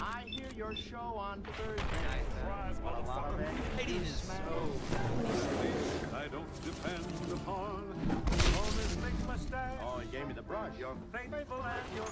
I hear your show on Thursday. Surprise, motherfucker. Ladies so. I don't depend upon Oh, this big. Oh, he gave me the brush. You're faithful and you're